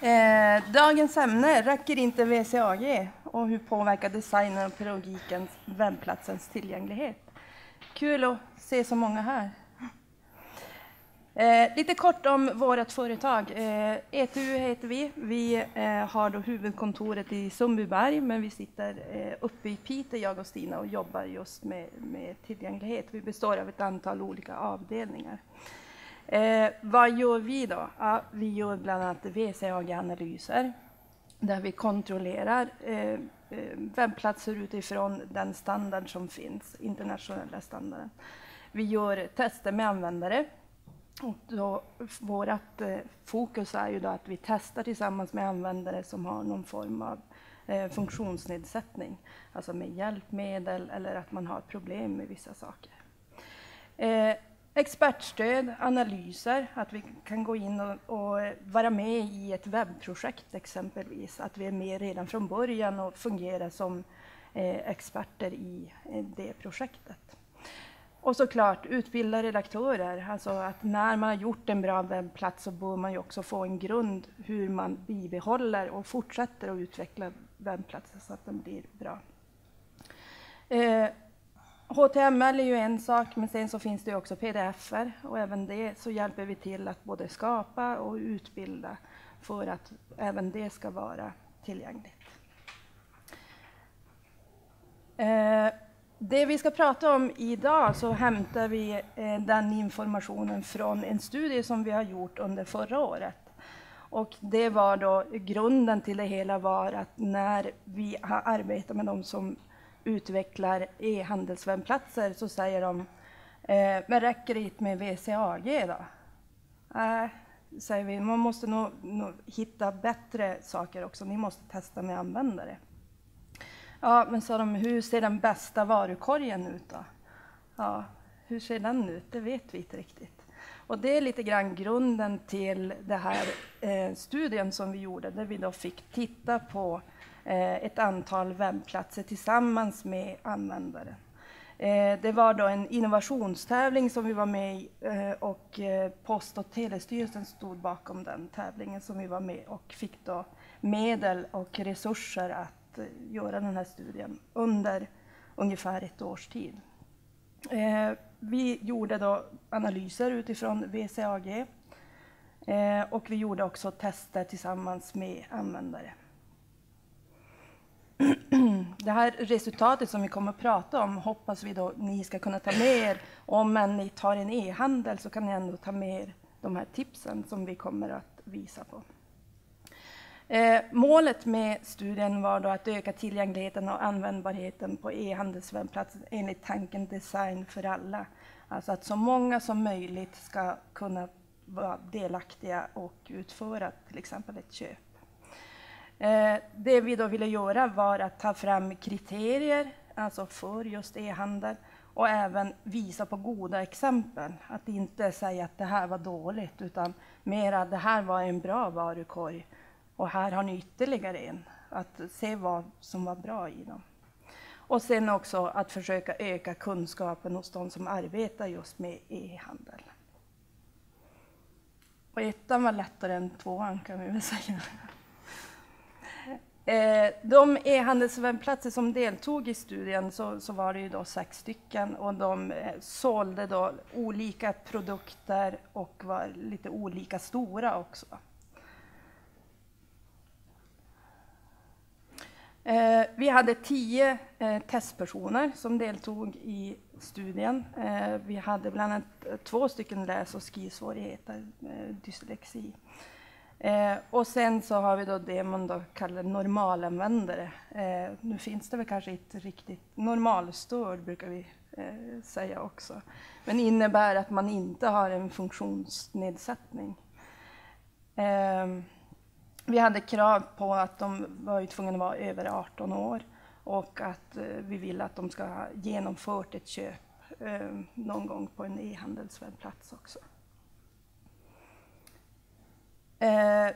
Eh, dagens ämne, räcker inte VCAG? Och hur påverkar designen och pedagogiken webbplatsens tillgänglighet? Kul att se så många här. Eh, lite kort om vårt företag. Eh, ETU heter vi. Vi eh, har då huvudkontoret i Sundbyberg, men vi sitter eh, uppe i Piteå, jag och Stina, och jobbar just med, med tillgänglighet. Vi består av ett antal olika avdelningar. Eh, vad gör vi då? Ja, vi gör bland annat VCAG-analyser där vi kontrollerar eh, eh, webbplatser utifrån den standard som finns, internationella standarden. Vi gör tester med användare. Och då, vårt eh, fokus är ju då att vi testar tillsammans med användare som har någon form av eh, funktionsnedsättning, alltså med hjälpmedel eller att man har problem med vissa saker. Expertstöd, analyser, att vi kan gå in och, och, vara med i ett webbprojekt exempelvis. Att vi är med redan från början och fungerar som eh, experter i eh, det projektet. Och såklart utbilda redaktörer, alltså att när man har gjort en bra webbplats så bör man ju också få en grund hur man bibehåller och fortsätter att utveckla webbplatsen så att den blir bra. Eh, HTML är ju en sak, men sen så finns det också pdf-er och även det så hjälper vi till att både skapa och utbilda för att även det ska vara tillgängligt. Eh, det vi ska prata om idag så hämtar vi eh, den informationen från en studie som vi har gjort under förra året. Och det var då grunden till det hela var att när vi har arbetat med de som utvecklar e-handelswebbplatser så säger de eh, men räcker det inte med VCAG då? Nej, eh, säger vi, man måste nog, nog, hitta bättre saker också. Ni måste testa med användare. Ja, men sa de, hur ser den bästa varukorgen ut då? Ja, hur ser den ut? Det vet vi inte riktigt. Och det är lite grann grunden till den här eh, studien som vi gjorde, där vi då fick titta på eh, Eh, ett antal webbplatser tillsammans med användare. Eh, det var då en innovationstävling som vi var med i eh, och eh, Post och telestyrelsen stod bakom den tävlingen som vi var med och fick då medel och resurser att Eh, göra den här studien under ungefär ett års tid. Eh, vi gjorde då analyser utifrån VCAG eh, och vi gjorde också tester tillsammans med användare. Det här resultatet som vi kommer att prata om hoppas vi då ni ska kunna ta med er. Om ni tar en e-handel så kan ni ändå ta med er de här tipsen som vi kommer att visa på. Eh, målet med studien var då att öka tillgängligheten och användbarheten på e-handelswebbplatsen enligt tanken design för alla. Alltså att så många som möjligt ska kunna vara delaktiga och utföra till exempel ett köp. Eh, det vi då ville göra var att ta fram kriterier alltså för just e-handel och även visa på goda exempel. Att inte säga att det här var dåligt utan mera det här var en bra varukorg och här har ni ytterligare en, att se vad som var bra i dem. Och sen också att försöka öka kunskapen hos de som arbetar just med e-handel. Och ettan var lättare än tvåan kan vi väl säga. Eh, de e-handelswebbplatser som deltog i studien så, så, var det ju då sex stycken och de eh, sålde då olika produkter och var lite olika stora också. Eh, vi hade tio eh, testpersoner som deltog i studien. Eh, vi hade bland annat två stycken läs och skrivsvårigheter, eh, dyslexi. Eh, och sen så har vi då det man då kallar normalanvändare. Eh, nu finns det väl kanske inte riktigt normalstörd brukar vi eh, säga också. Men innebär att man inte har en funktionsnedsättning. Ehm, vi hade krav på att de var tvungna att vara över 18 år och att eh, vi vill att de ska ha genomfört ett köp eh, någon gång på en e-handelswebbplats också. Eh,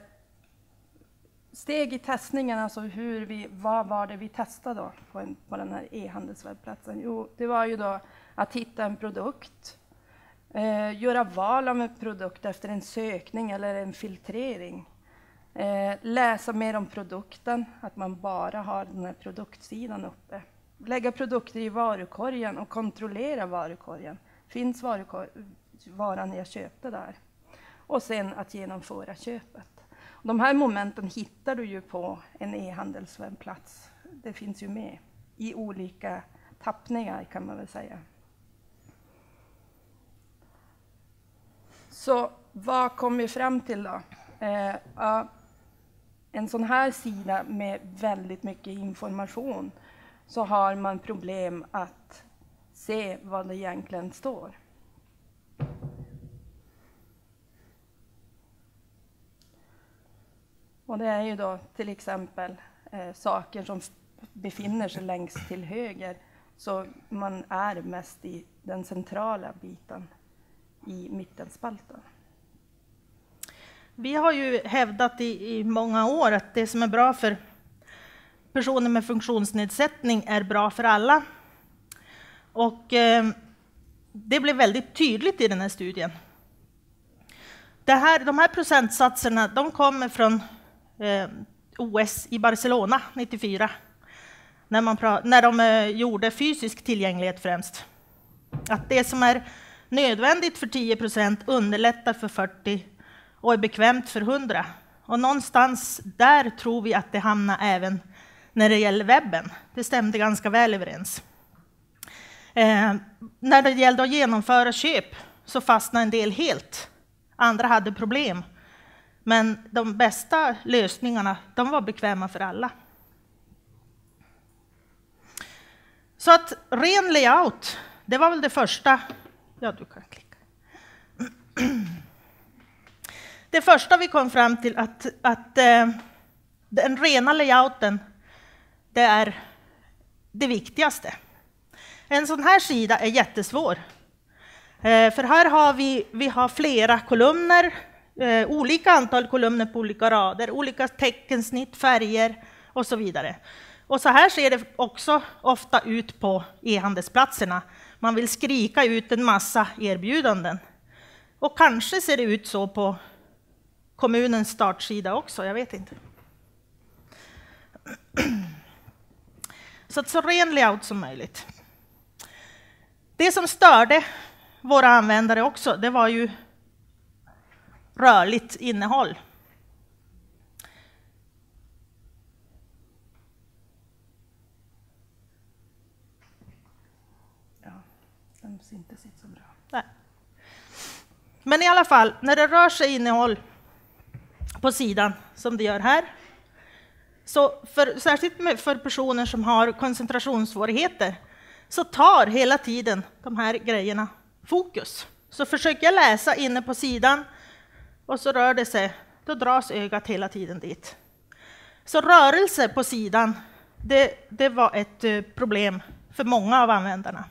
steg i testningen, alltså hur vi, vad var det vi testade då på, en, på den här e-handelswebbplatsen? Jo, det var ju då att hitta en produkt, eh, göra val av en produkt efter en sökning eller en filtrering Eh, läsa mer om produkten, att man bara har den här produktsidan uppe. Lägga produkter i varukorgen och kontrollera varukorgen. Finns varan jag köpte där? Och sen att genomföra köpet. De här momenten hittar du ju på en e-handelswebbplats. Det finns ju med i olika tappningar kan man väl säga. Så vad kom vi fram till då? Eh, en sån här sida med väldigt mycket information så har man problem att se vad det egentligen står. Och det är ju då till exempel eh, saker som befinner sig längst till höger, så man är mest i den centrala biten i mittenspalten. Vi har ju hävdat i, i många år att det som är bra för personer med funktionsnedsättning är bra för alla. Och eh, det blev väldigt tydligt i den här studien. Det här, de här procentsatserna de kommer från eh, OS i Barcelona 94, när, man när de eh, gjorde fysisk tillgänglighet främst. Att det som är nödvändigt för 10 procent underlättar för 40 och är bekvämt för 100. Och någonstans där tror vi att det hamnar även när det gäller webben. Det stämde ganska väl överens. Eh, när det gällde att genomföra köp så fastnade en del helt. Andra hade problem. Men de bästa lösningarna de var bekväma för alla. Så att ren layout, det var väl det första. Ja, du kan klicka. Det första vi kom fram till att, att eh, den rena layouten, det är det viktigaste. En sån här sida är jättesvår. Eh, för här har vi, vi har flera kolumner, eh, olika antal kolumner på olika rader, olika teckensnitt, färger och så vidare. Och så här ser det också ofta ut på e-handelsplatserna. Man vill skrika ut en massa erbjudanden. Och kanske ser det ut så på kommunens startsida också, jag vet inte. Så att så ren layout som möjligt. Det som störde våra användare också, det var ju rörligt innehåll. Ja, den inte så bra. Nej. Men i alla fall, när det rör sig innehåll på sidan som det gör här. Så för, särskilt för personer som har koncentrationssvårigheter så tar hela tiden de här grejerna fokus. Så försöker jag läsa inne på sidan och så rör det sig, då dras ögat hela tiden dit. Så rörelse på sidan, det, det var ett eh, problem för många av användarna.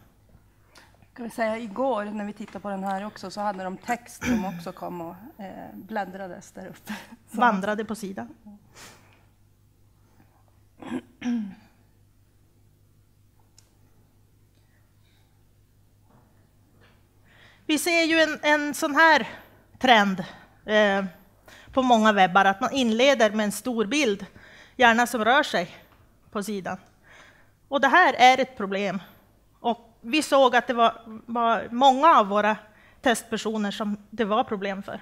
Kan vi säga, igår när vi tittade på den här också så hade de text som också kom och eh, bläddrades där uppe. Så. Vandrade på sidan. Vi ser ju en, en sån här trend eh, på många webbar, att man inleder med en stor bild, gärna som rör sig på sidan. Och det här är ett problem Och vi såg att det var, var, många av våra testpersoner som det var problem för.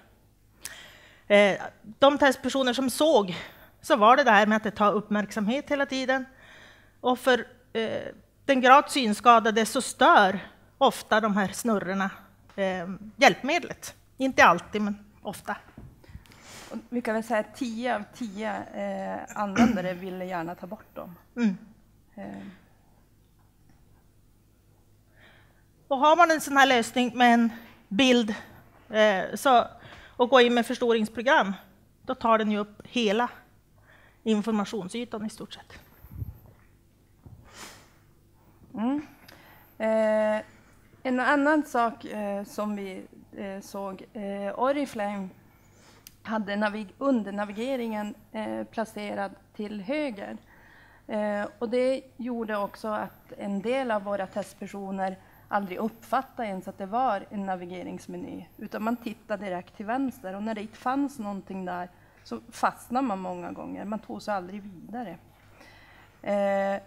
Eh, de testpersoner som såg så var det det här med att det tar uppmärksamhet hela tiden. Och för eh, den gravt synskadade så stör ofta de här snurrorna eh, hjälpmedlet. Inte alltid, men ofta. Vi kan väl säga att 10 av 10 eh, användare ville gärna ta bort dem. Mm. Eh. Och har man en sån här lösning med en bild eh, så, och går in med förstoringsprogram, då tar den ju upp hela informationsytan i stort sett. Mm. Eh, en annan sak eh, som vi eh, såg, eh, Oriflame hade navig undernavigeringen eh, placerad till höger. Eh, och det gjorde också att en del av våra testpersoner aldrig uppfattade ens att det var en navigeringsmeny, utan man tittade direkt till vänster och när det inte fanns någonting där så fastnade man många gånger. Man tog sig aldrig vidare. Eh,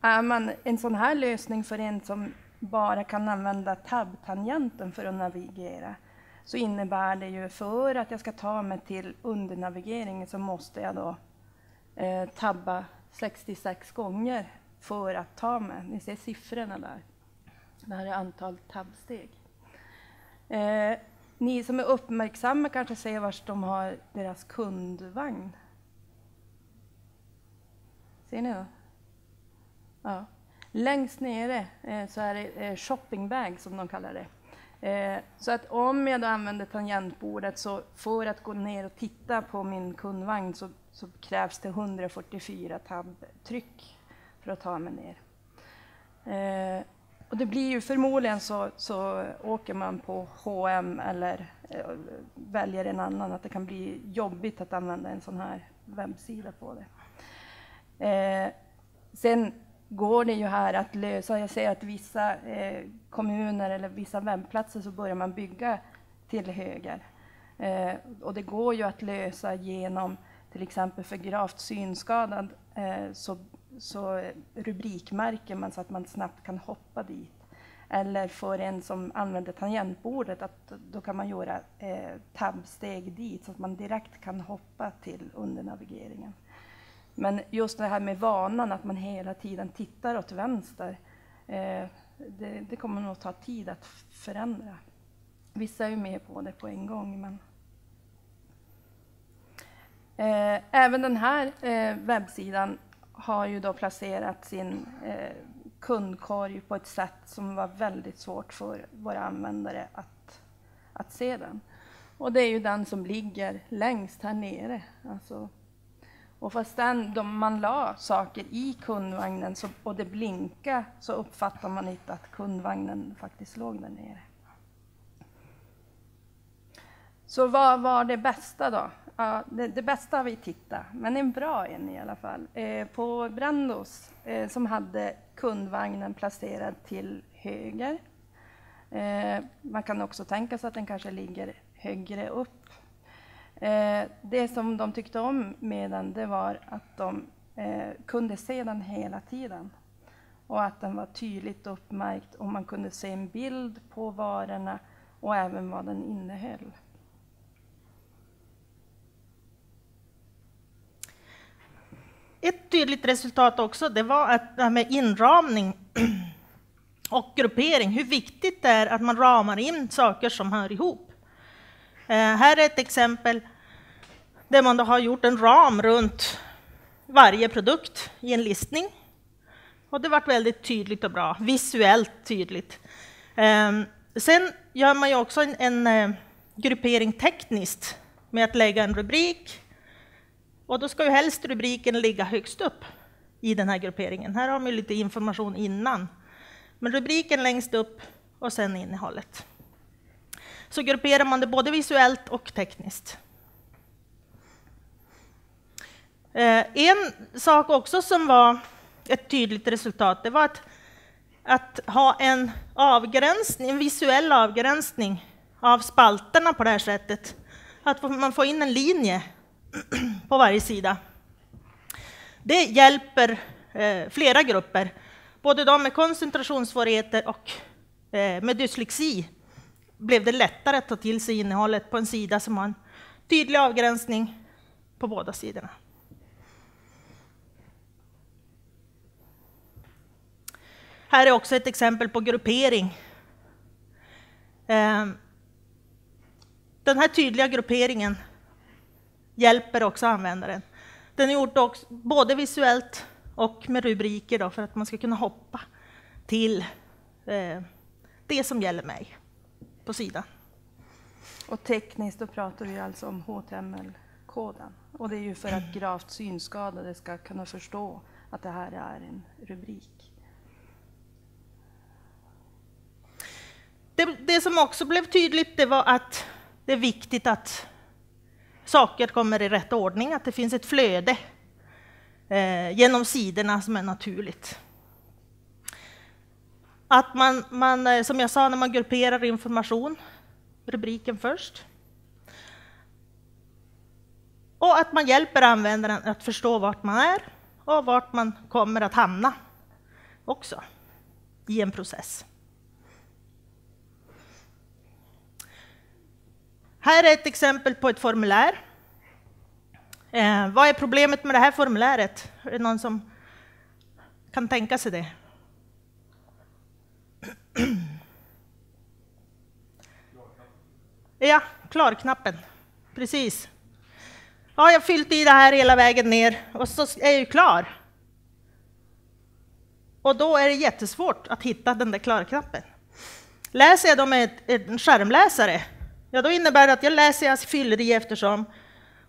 är man en sån här lösning för en som bara kan använda tab-tangenten för att navigera så innebär det ju för att jag ska ta mig till undernavigeringen så måste jag då eh, tabba 66 gånger för att ta mig. Ni ser siffrorna där. Det här är antal tabbsteg. Eh, ni som är uppmärksamma kanske ser var de har deras kundvagn. Ser ni? Då? Ja. Längst nere eh, så är det eh, shoppingbag som de kallar det. Eh, så att om jag då använder tangentbordet så för att gå ner och titta på min kundvagn så, så krävs det 144 tabbtryck för att ta mig ner. Eh, och det blir ju förmodligen så, så åker man på H&M eller eh, väljer en annan, att det kan bli jobbigt att använda en sån här webbsida på det. Eh, sen går det ju här att lösa, jag ser att vissa eh, kommuner eller vissa webbplatser så börjar man bygga till höger. Eh, och det går ju att lösa genom till exempel för gravt synskadad eh, så så rubrikmärker man så att man snabbt kan hoppa dit. Eller för en som använder tangentbordet, att då kan man göra eh, tabbsteg dit så att man direkt kan hoppa till undernavigeringen. Men just det här med vanan, att man hela tiden tittar åt vänster, eh, det, det, kommer nog ta tid att förändra. Vissa är ju med på det på en gång. Men eh, även den här eh, webbsidan har ju då placerat sin eh, kundkorg på ett sätt som var väldigt svårt för våra användare att, att se den. Och det är ju den som ligger längst här nere. Alltså, och fastän de, man la saker i kundvagnen så, och det blinkade så uppfattar man inte att kundvagnen faktiskt låg där nere. Så vad var det bästa då? Ja, det, det, bästa har vi tittat, men en bra en i alla fall. Eh, på Brandos, eh, som hade kundvagnen placerad till höger. Eh, man kan också tänka sig att den kanske ligger högre upp. Eh, det som de tyckte om med den, det var att de eh, kunde se den hela tiden. Och att den var tydligt uppmärkt och man kunde se en bild på varorna och även vad den innehöll. Ett tydligt resultat också, det var att det här med inramning och gruppering, hur viktigt det är att man ramar in saker som hör ihop. Eh, här är ett exempel där man då har gjort en ram runt varje produkt i en listning. Och det varit väldigt tydligt och bra, visuellt tydligt. Ehm, sen gör man ju också en, en eh, gruppering tekniskt med att lägga en rubrik, och då ska ju helst rubriken ligga högst upp i den här grupperingen. Här har man lite information innan. Men rubriken längst upp och sen innehållet. Så grupperar man det både visuellt och tekniskt. Eh, en sak också som var ett tydligt resultat, det var att, att ha en avgränsning, en visuell avgränsning av spalterna på det här sättet. Att man får in en linje på varje sida. Det hjälper eh, flera grupper, både de med koncentrationssvårigheter och eh, med dyslexi blev det lättare att ta till sig innehållet på en sida som har en tydlig avgränsning på båda sidorna. Här är också ett exempel på gruppering. Ehm, den här tydliga grupperingen hjälper också användaren. Den är gjord också, både visuellt och med rubriker då, för att man ska kunna hoppa till eh, det som gäller mig på sidan. Och tekniskt då pratar vi alltså om HTML-koden. Och det är ju för att gravt synskadade ska kunna förstå att det här är en rubrik. Det, det som också blev tydligt det var att det är viktigt att saker kommer i rätt ordning, att det finns ett flöde eh, genom sidorna som är naturligt. Att man, man, eh, som jag sa, när man grupperar information, rubriken först. Och att man hjälper användaren att förstå vart man är och vart man kommer att hamna också i en process. Här är ett exempel på ett formulär. Eh, vad är problemet med det här formuläret? Är det någon som kan tänka sig det? Ja, klarknappen. Precis. Ja, jag har fyllt i det här hela vägen ner och så är jag ju klar. Och då är det jättesvårt att hitta den där klarknappen. Läser jag då med en skärmläsare, ja då innebär det att jag läser, jag fyller i eftersom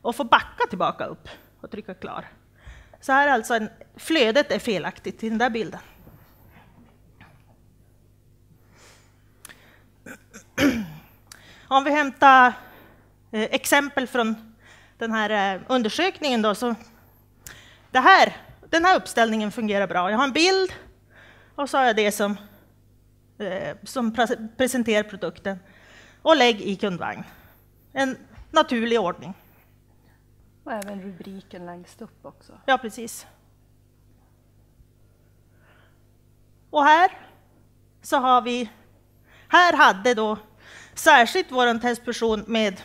och får backa tillbaka upp och trycka klar. Så här alltså, en, flödet är felaktigt i den där bilden. Om vi hämtar eh, exempel från den här eh, undersökningen då, så det här, den här uppställningen fungerar bra. Jag har en bild och så har jag det som, eh, som presenterar produkten och lägg i kundvagn. En naturlig ordning. Och även rubriken längst upp också. Ja, precis. Och här så har vi, här hade då särskilt vår testperson med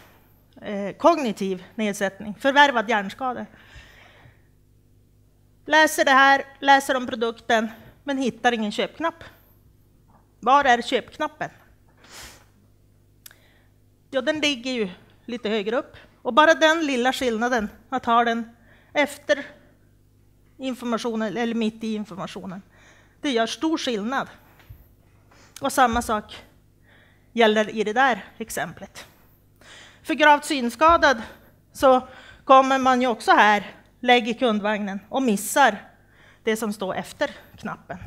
eh, kognitiv nedsättning, förvärvad hjärnskada. Läser det här, läser om produkten, men hittar ingen köpknapp. Var är köpknappen? Ja, den ligger ju lite högre upp. Och bara den lilla skillnaden, att ha den efter informationen eller mitt i informationen, det gör stor skillnad. Och samma sak gäller i det där exemplet. För gravt synskadad så kommer man ju också här, lägger kundvagnen och missar det som står efter knappen.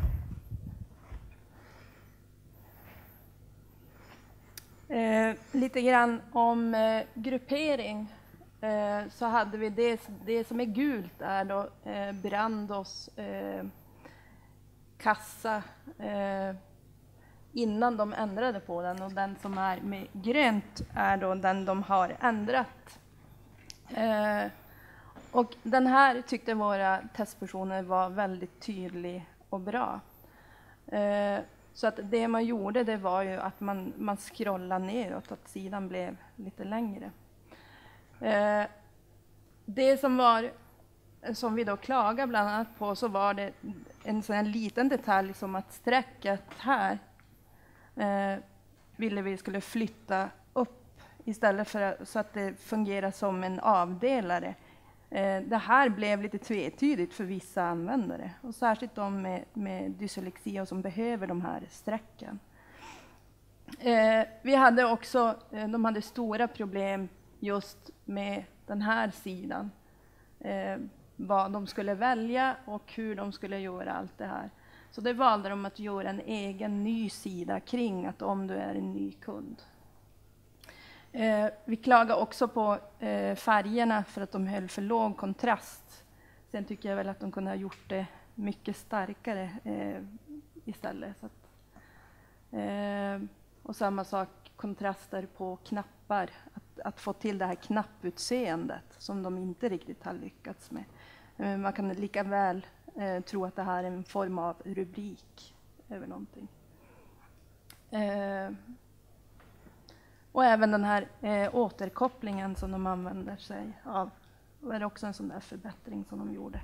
Eh, lite grann om eh, gruppering. Eh, så hade vi det, det som är gult är då eh, Brandos eh, kassa eh, innan de ändrade på den och den som är med grönt är då den de har ändrat. Eh, och den här tyckte våra testpersoner var väldigt tydlig och bra. Eh, så att det man gjorde det var ju att man, man scrollade neråt, att sidan blev lite längre. Eh, det som var som vi då klagade bland annat på så var det en sån här liten detalj som att strecket här eh, ville vi skulle flytta upp istället för så att det fungerar som en avdelare. Eh, det här blev lite tvetydigt för vissa användare och särskilt de med, med dyslexi och som behöver de här strecken. Eh, vi hade också, eh, de hade stora problem just med den här sidan. Eh, vad de skulle välja och hur de skulle göra allt det här. Så det valde de att göra en egen ny sida kring att om du är en ny kund. Eh, vi klagade också på eh, färgerna för att de höll för låg kontrast. Sen tycker jag väl att de kunde ha gjort det mycket starkare eh, istället. Att, eh, och samma sak kontraster på knappar. Att, att, få till det här knapputseendet som de inte riktigt har lyckats med. Eh, man kan lika väl eh, tro att det här är en form av rubrik över någonting. Eh, och även den här eh, återkopplingen som de använder sig av var det också en sån där förbättring som de gjorde.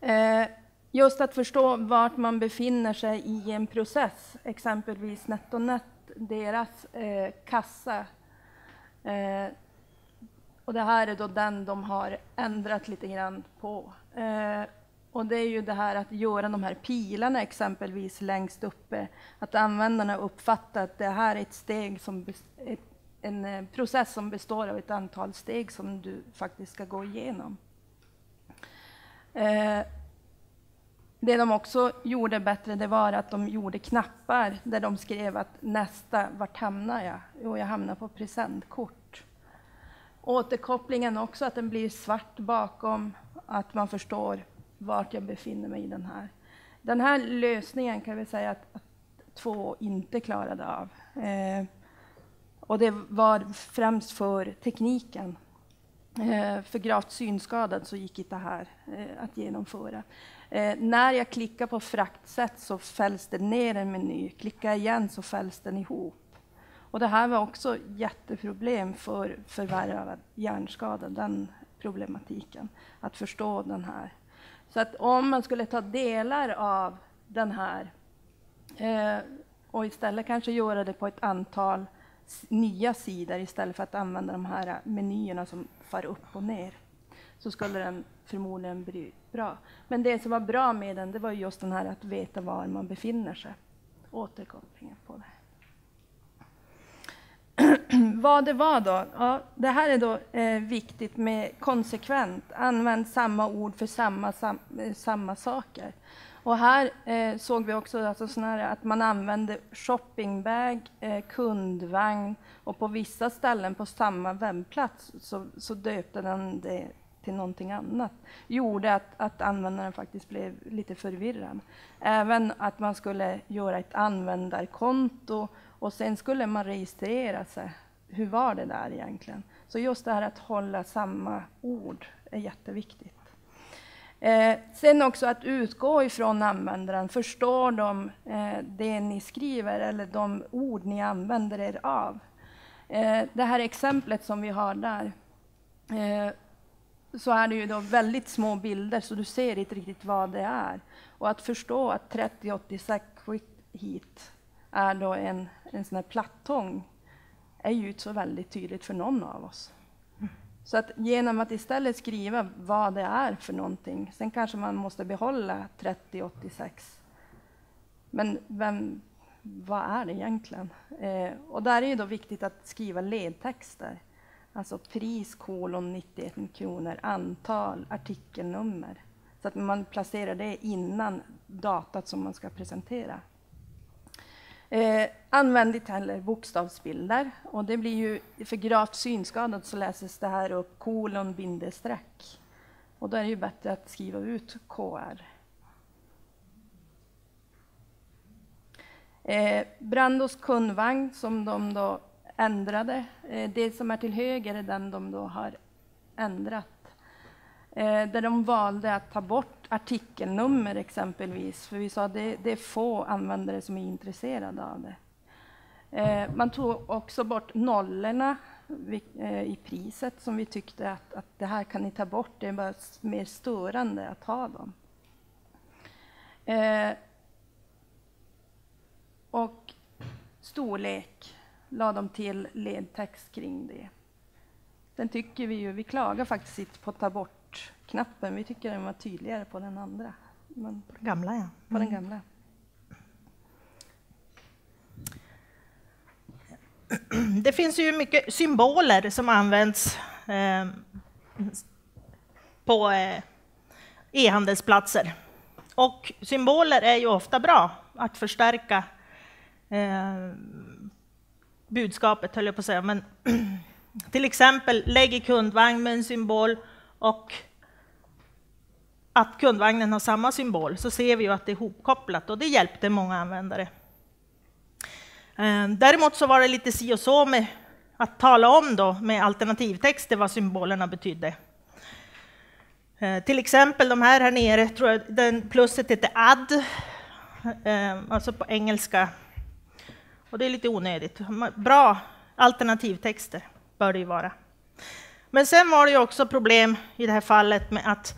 Eh, just att förstå vart man befinner sig i en process, exempelvis NetOnNet, deras eh, kassa eh, och det här är då den de har ändrat lite grann på. Eh, och det är ju det här att göra de här pilarna exempelvis längst uppe. Att användarna uppfattar att det här är ett steg som en eh, process som består av ett antal steg som du faktiskt ska gå igenom. Eh, det de också gjorde bättre det var att de gjorde knappar där de skrev att nästa, vart hamnar jag? Jo, jag hamnar på presentkort. Återkopplingen också, att den blir svart bakom, att man förstår vart jag befinner mig i den här. Den här lösningen kan vi säga att, att två inte klarade av. Eh, Och det var främst för tekniken. Eh, för gravt synskadad så gick inte det här eh, att genomföra. Eh, när jag klickar på fraktsätt så fälls det ner en meny. Klickar jag igen så fälls den ihop. Och det här var också jätteproblem för förvärvad hjärnskada, den problematiken. Att förstå den här. Så att om man skulle ta delar av den här eh, och istället kanske göra det på ett antal nya sidor istället för att använda de här menyerna som far upp och ner så skulle den förmodligen bli bra. Men det som var bra med den, det var just den här att veta var man befinner sig. Återkopplingen på det. Vad det var då? Ja, det här är då eh, viktigt med konsekvent. Använd samma ord för samma, sam, eh, samma saker. Och här eh, såg vi också alltså sån att man använde shoppingbag, eh, kundvagn och på vissa ställen på samma webbplats så, så döpte den det till någonting annat. Gjorde att, att användaren faktiskt blev lite förvirrad. Även att man skulle göra ett användarkonto och sen skulle man registrera sig. Hur var det där egentligen? Så just det här att hålla samma ord är jätteviktigt. Eh, sen också att utgå ifrån användaren. Förstår de eh, det ni skriver eller de ord ni använder er av? Eh, det här exemplet som vi har där eh, så är det ju då väldigt små bilder så du ser inte riktigt vad det är. Och att förstå att 3086 quick heat är då en, en sån här plattång är ju inte så väldigt tydligt för någon av oss. Så att genom att istället skriva vad det är för någonting, sen kanske man måste behålla 3086. Men vem, vad är det egentligen? Eh, och där är det då viktigt att skriva ledtexter. Alltså pris kolon 91 kronor, antal, artikelnummer. Så att man placerar det innan datat som man ska presentera. Eh, använd inte heller bokstavsbilder. Och det blir ju, för gravt synskadad så läses det här upp kolon bindestreck. Och då är det ju bättre att skriva ut KR. Eh, Brandos kundvagn som de då ändrade. Eh, det som är till höger är den de då har ändrat. Eh, där de valde att ta bort artikelnummer exempelvis, för vi sa att det, det är få användare som är intresserade av det. Eh, man tog också bort nollorna eh, i priset som vi tyckte att, att det här kan ni ta bort, det är bara mer störande att ha dem. Eh, och storlek la de till ledtext kring det. Sen tycker vi ju, vi klagar faktiskt inte på att ta bort bort-knappen, vi tycker den var tydligare på den andra. Men på den gamla, ja. På mm. den gamla. Det finns ju mycket symboler som används eh, på eh, e-handelsplatser. Och symboler är ju ofta bra att förstärka eh, budskapet, höll jag på att säga. Men till exempel, lägg i kundvagn med en symbol och att kundvagnen har samma symbol, så ser vi ju att det är hopkopplat och det hjälpte många användare. Eh, däremot så var det lite si och så med att tala om då med alternativtexter vad symbolerna betydde. Eh, till exempel de här här nere, tror jag den plusset heter add, eh, alltså på engelska. Och det är lite onödigt. Bra alternativtexter bör det ju vara. Men sen var det ju också problem i det här fallet med att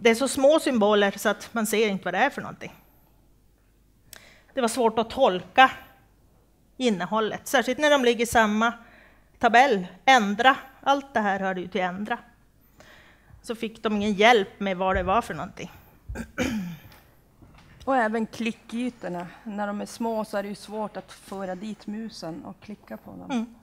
det är så små symboler så att man ser inte vad det är för någonting det var svårt att tolka innehållet, särskilt när de ligger i samma tabell. Ändra, allt det här hörde ju till ändra. Så fick de ingen hjälp med vad det var för någonting. Och även klickytorna. När de är små så är det ju svårt att föra dit musen och klicka på dem. Mm.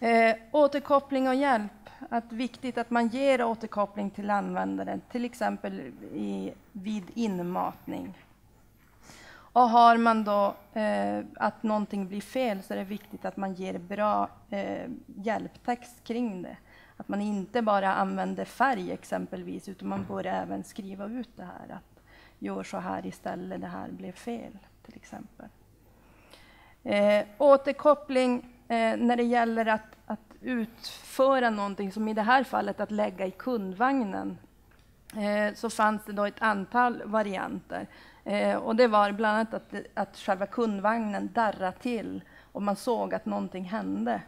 Eh, återkoppling och hjälp. Att viktigt att man ger återkoppling till användaren, till exempel i, vid inmatning. Och har man då eh, att någonting blir fel så är det viktigt att man ger bra eh, hjälptext kring det. Att man inte bara använder färg exempelvis, utan man borde även skriva ut det här. Att gör så här istället, det här blev fel till exempel. Eh, återkoppling Eh, när det gäller att, att utföra någonting, som i det här fallet att lägga i kundvagnen, eh, så fanns det då ett antal varianter. Eh, och det var bland annat att, att själva kundvagnen darrade till och man såg att någonting hände.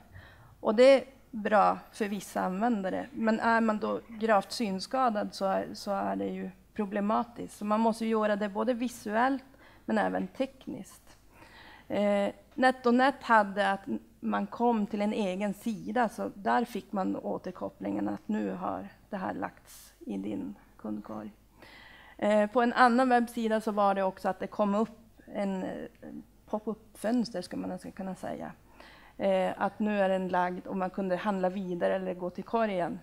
Och det är bra för vissa användare, men är man då gravt synskadad så är, så är det ju problematiskt. Så man måste göra det både visuellt men även tekniskt. Eh, NetOnNet hade att man kom till en egen sida, så där fick man återkopplingen att nu har det här lagts i din kundkorg. Eh, på en annan webbsida så var det också att det kom upp en eh, pop-up-fönster, skulle man nästan kunna säga. Eh, att nu är den lagd och man kunde handla vidare eller gå till korgen.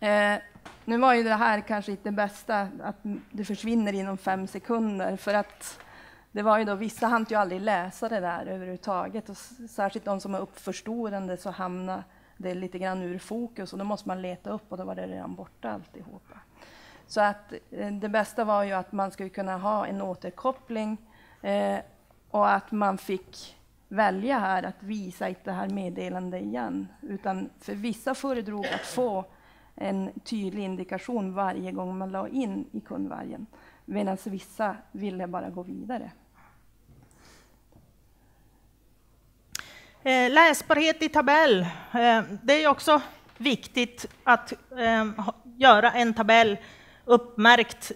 Eh, nu var ju det här kanske inte det bästa, att det försvinner inom fem sekunder, för att det var ju då, vissa hann ju aldrig läsa det där överhuvudtaget, och särskilt de som är uppförstorande så hamnar det lite grann ur fokus. Och då måste man leta upp och då var det redan borta alltihopa. Så att eh, det bästa var ju att man skulle kunna ha en återkoppling eh, och att man fick välja här att visa inte det här meddelandet igen, utan för vissa föredrog att få en tydlig indikation varje gång man la in i kundvargen, medan vissa ville bara gå vidare. Eh, läsbarhet i tabell. Eh, det är också viktigt att eh, göra en tabell uppmärkt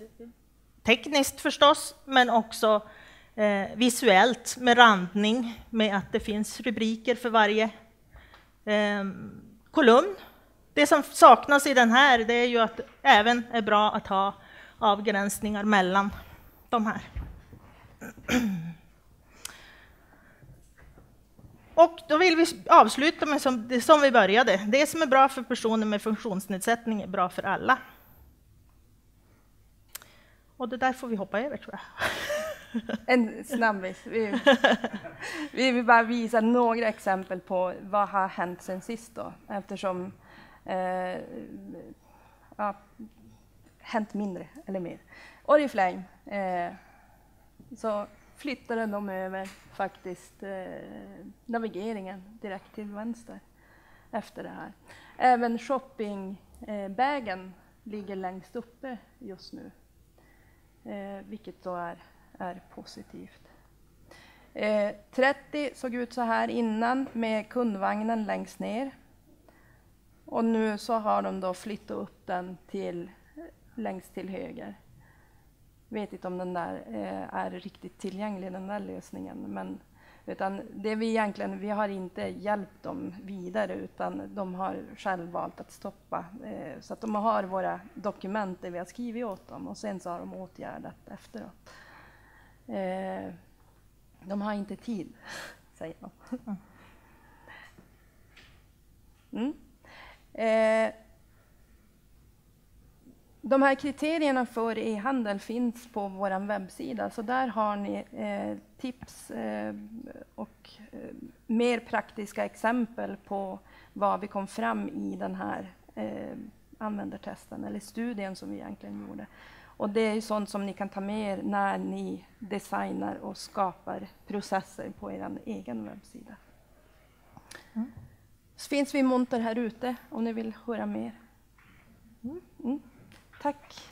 tekniskt förstås, men också visuellt med randning, med att det finns rubriker för varje kolumn. Det som saknas i den här det är ju att det även är bra att ha avgränsningar mellan de här. Och då vill vi avsluta med som, det som vi började. Det som är bra för personer med funktionsnedsättning är bra för alla. Och det där får vi hoppa över tror jag. En snabbis. Vi, vi vill bara visa några exempel på vad har hänt sen sist då, eftersom eh, ja, hänt mindre eller mer. Oriflame, eh, så flyttade de över faktiskt eh, navigeringen direkt till vänster efter det här. Även shoppingbägen eh, ligger längst uppe just nu, eh, vilket då är, är positivt. Eh, 30 såg ut så här innan med kundvagnen längst ner. Och nu så har de då flyttat upp den till längst till höger vet inte om den där eh, är riktigt tillgänglig, den där lösningen. Men, utan det vi egentligen, vi har inte hjälpt dem vidare utan de har själv valt att stoppa. Eh, så att de har våra dokument där vi har skrivit åt dem och sen så har de åtgärdat efteråt. Eh, de har inte tid, säger de. Mm. De här kriterierna för e-handel finns på vår webbsida, så där har ni eh, tips eh, och eh, mer praktiska exempel på vad vi kom fram i den här eh, användartesten, eller studien som vi egentligen gjorde. Och det är sånt som ni kan ta med er när ni designar och skapar processer på er egen webbsida. Mm. Så finns vi monter här ute om ni vill höra mer. Mm. Mm. Tack.